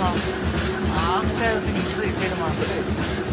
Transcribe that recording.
吗？啊，那盖子是你自己配的吗？对。